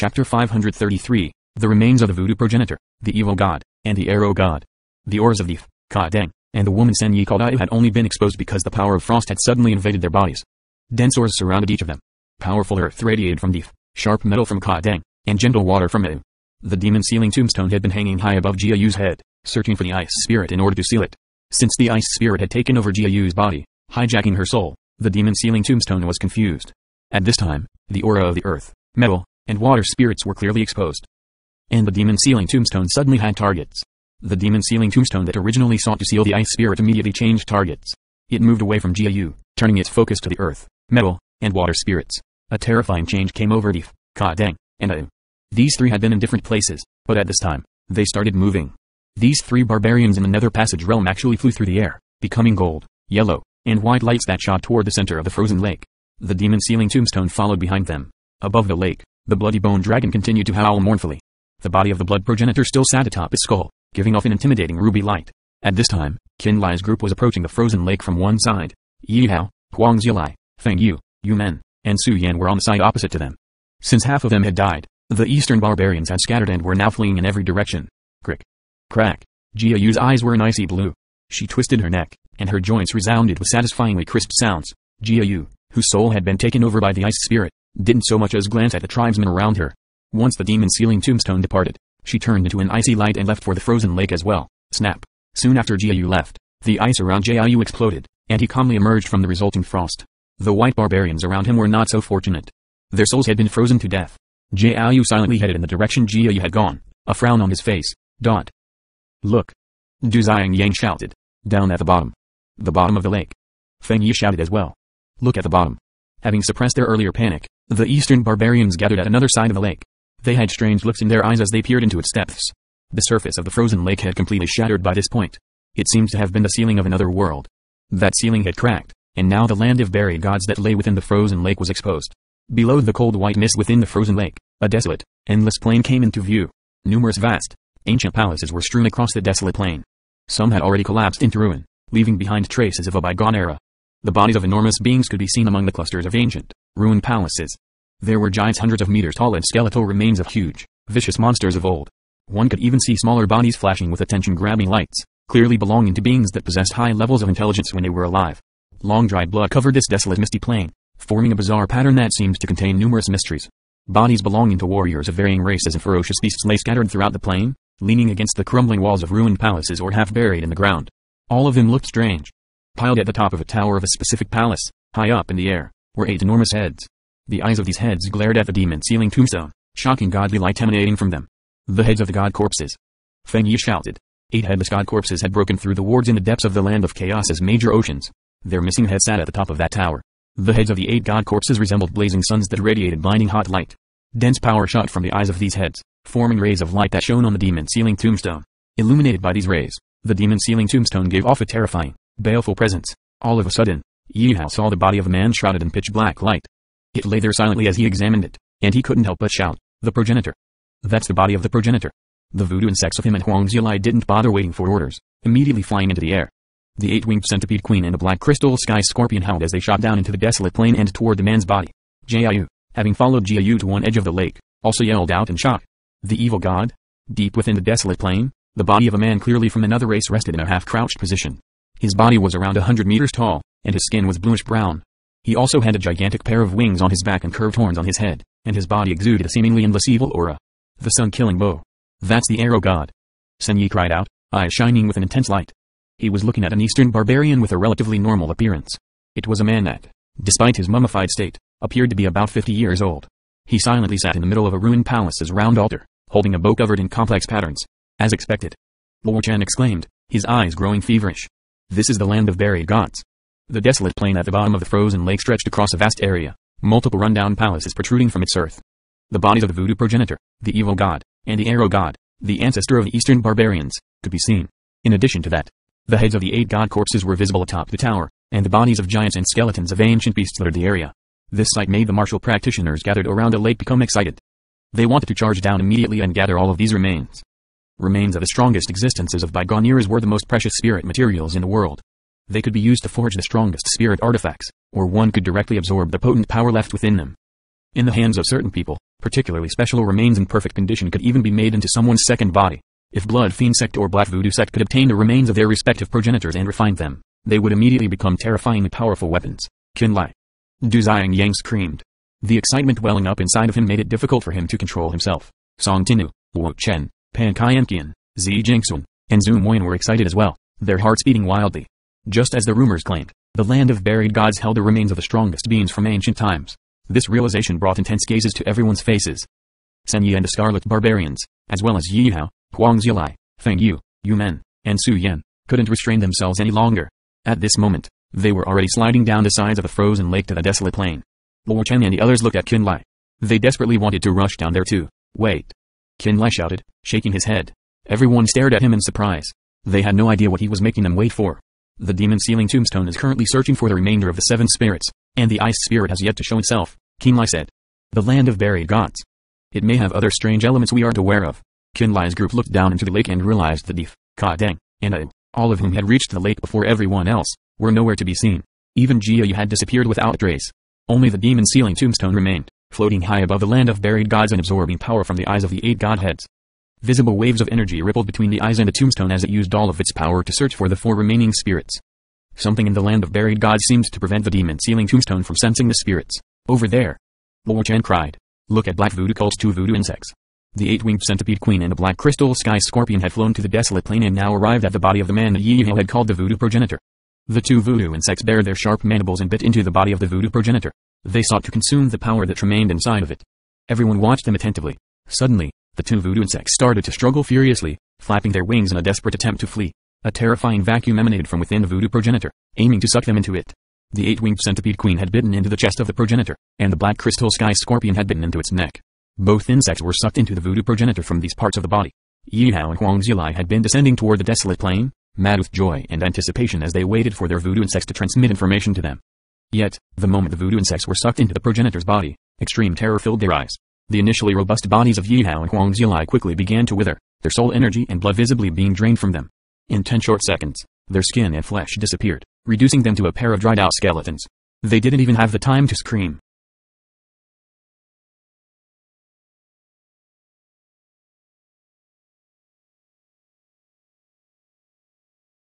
Chapter 533 The Remains of the Voodoo Progenitor, the Evil God, and the Arrow God. The ores of the Ka Deng, and the woman Sen Yi Ayu had only been exposed because the power of frost had suddenly invaded their bodies. Dense ores surrounded each of them. Powerful earth radiated from the sharp metal from Ka Deng, and gentle water from Ayu. The demon sealing tombstone had been hanging high above Jia Yu's head, searching for the ice spirit in order to seal it. Since the ice spirit had taken over Jia Yu's body, hijacking her soul, the demon sealing tombstone was confused. At this time, the aura of the earth, metal, and water spirits were clearly exposed. And the demon sealing tombstone suddenly had targets. The demon sealing tombstone that originally sought to seal the ice spirit immediately changed targets. It moved away from Yu, turning its focus to the earth, metal, and water spirits. A terrifying change came over Dif, Ka Deng, and Ayu. These three had been in different places, but at this time, they started moving. These three barbarians in the nether passage realm actually flew through the air, becoming gold, yellow, and white lights that shot toward the center of the frozen lake. The demon sealing tombstone followed behind them. Above the lake, the bloody bone dragon continued to howl mournfully. The body of the blood progenitor still sat atop its skull, giving off an intimidating ruby light. At this time, Qin Lie's group was approaching the frozen lake from one side. Yi Hao, Huang Zilai, Feng Yu, Yu Men, and Su Yan were on the side opposite to them. Since half of them had died, the eastern barbarians had scattered and were now fleeing in every direction. Crick. Crack. Jia Yu's eyes were an icy blue. She twisted her neck, and her joints resounded with satisfyingly crisp sounds. Jia Yu, whose soul had been taken over by the ice spirit, didn't so much as glance at the tribesmen around her. Once the demon sealing tombstone departed, she turned into an icy light and left for the frozen lake as well. Snap. Soon after Jia Yu left, the ice around Jiayu exploded, and he calmly emerged from the resulting frost. The white barbarians around him were not so fortunate. Their souls had been frozen to death. Jiayu silently headed in the direction Jiayu had gone, a frown on his face. Dot. Look. Du Xiang Yang shouted. Down at the bottom. The bottom of the lake. Feng Yi shouted as well. Look at the bottom. Having suppressed their earlier panic, the eastern barbarians gathered at another side of the lake. They had strange looks in their eyes as they peered into its depths. The surface of the frozen lake had completely shattered by this point. It seemed to have been the ceiling of another world. That ceiling had cracked, and now the land of buried gods that lay within the frozen lake was exposed. Below the cold white mist within the frozen lake, a desolate, endless plain came into view. Numerous vast, ancient palaces were strewn across the desolate plain. Some had already collapsed into ruin, leaving behind traces of a bygone era. The bodies of enormous beings could be seen among the clusters of ancient, ruined palaces. There were giants hundreds of meters tall and skeletal remains of huge, vicious monsters of old. One could even see smaller bodies flashing with attention-grabbing lights, clearly belonging to beings that possessed high levels of intelligence when they were alive. Long dried blood covered this desolate misty plain, forming a bizarre pattern that seemed to contain numerous mysteries. Bodies belonging to warriors of varying races and ferocious beasts lay scattered throughout the plain, leaning against the crumbling walls of ruined palaces or half buried in the ground. All of them looked strange. Piled at the top of a tower of a specific palace, high up in the air, were eight enormous heads. The eyes of these heads glared at the demon sealing tombstone, shocking godly light emanating from them. The heads of the god corpses. Feng Yi shouted. Eight headless god corpses had broken through the wards in the depths of the land of chaos's major oceans. Their missing heads sat at the top of that tower. The heads of the eight god corpses resembled blazing suns that radiated blinding hot light. Dense power shot from the eyes of these heads, forming rays of light that shone on the demon sealing tombstone. Illuminated by these rays, the demon sealing tombstone gave off a terrifying, baleful presence. All of a sudden, Yi Hao saw the body of a man shrouded in pitch black light. It lay there silently as he examined it, and he couldn't help but shout, the progenitor. That's the body of the progenitor. The voodoo insects of him and Huang Zilai didn't bother waiting for orders, immediately flying into the air. The eight-winged centipede queen and a black crystal sky scorpion howled as they shot down into the desolate plain and toward the man's body. Jiayu, having followed Jiayu to one edge of the lake, also yelled out in shock. The evil god? Deep within the desolate plain, the body of a man clearly from another race rested in a half-crouched position. His body was around a hundred meters tall, and his skin was bluish-brown. He also had a gigantic pair of wings on his back and curved horns on his head, and his body exuded a seemingly endless evil aura. The sun-killing bow. That's the arrow god. Sen Yi cried out, eyes shining with an intense light. He was looking at an eastern barbarian with a relatively normal appearance. It was a man that, despite his mummified state, appeared to be about 50 years old. He silently sat in the middle of a ruined palace's round altar, holding a bow covered in complex patterns. As expected. Luo Chen exclaimed, his eyes growing feverish. This is the land of buried gods. The desolate plain at the bottom of the frozen lake stretched across a vast area, multiple rundown palaces protruding from its earth. The bodies of the voodoo progenitor, the evil god, and the arrow god, the ancestor of the eastern barbarians, could be seen. In addition to that, the heads of the eight god corpses were visible atop the tower, and the bodies of giants and skeletons of ancient beasts littered the area. This sight made the martial practitioners gathered around the lake become excited. They wanted to charge down immediately and gather all of these remains. Remains of the strongest existences of bygone eras were the most precious spirit materials in the world. They could be used to forge the strongest spirit artifacts, or one could directly absorb the potent power left within them. In the hands of certain people, Particularly special remains in perfect condition could even be made into someone's second body. If Blood Fiend sect or Black Voodoo sect could obtain the remains of their respective progenitors and refine them, they would immediately become terrifyingly powerful weapons. Qin Lie. Du Xiang Yang screamed. The excitement welling up inside of him made it difficult for him to control himself. Song Tingyu, Wu Chen, Pan Kaienkian, Zi Jingsun, and Zhu Moyin were excited as well, their hearts beating wildly. Just as the rumors claimed, the land of buried gods held the remains of the strongest beings from ancient times. This realization brought intense gazes to everyone's faces. Sen Yi and the Scarlet Barbarians, as well as Yi Hao, Huang Zilai, Feng Yu, Yu Men, and Su Yan, couldn't restrain themselves any longer. At this moment, they were already sliding down the sides of the frozen lake to the desolate plain. Luo Chen and the others looked at Qin Lie. They desperately wanted to rush down there too. Wait. Qin Lie shouted, shaking his head. Everyone stared at him in surprise. They had no idea what he was making them wait for. The demon sealing tombstone is currently searching for the remainder of the seven spirits, and the ice spirit has yet to show itself, Qin Lie said. The land of buried gods. It may have other strange elements we aren't aware of. Qin Lie's group looked down into the lake and realized that Deef, Ka Deng, and Aib, all of whom had reached the lake before everyone else, were nowhere to be seen. Even Jia Yu had disappeared without trace. Only the demon sealing tombstone remained, floating high above the land of buried gods and absorbing power from the eyes of the eight godheads. Visible waves of energy rippled between the eyes and the tombstone as it used all of its power to search for the four remaining spirits. Something in the land of buried gods seemed to prevent the demon sealing tombstone from sensing the spirits. Over there. Luo Chen cried. Look at Black Voodoo Cult's two voodoo insects. The eight-winged centipede queen and the black crystal sky scorpion had flown to the desolate plain and now arrived at the body of the man that Yi had called the voodoo progenitor. The two voodoo insects bared their sharp mandibles and bit into the body of the voodoo progenitor. They sought to consume the power that remained inside of it. Everyone watched them attentively. Suddenly, the two voodoo insects started to struggle furiously, flapping their wings in a desperate attempt to flee. A terrifying vacuum emanated from within the voodoo progenitor, aiming to suck them into it. The eight-winged centipede queen had bitten into the chest of the progenitor, and the black crystal sky scorpion had bitten into its neck. Both insects were sucked into the voodoo progenitor from these parts of the body. Yi Hao and Huang Zilai had been descending toward the desolate plain, mad with joy and anticipation as they waited for their voodoo insects to transmit information to them. Yet, the moment the voodoo insects were sucked into the progenitor's body, extreme terror filled their eyes. The initially robust bodies of Yi Hao and Huang Zilai quickly began to wither, their soul energy and blood visibly being drained from them. In ten short seconds, their skin and flesh disappeared, reducing them to a pair of dried out skeletons. They didn't even have the time to scream.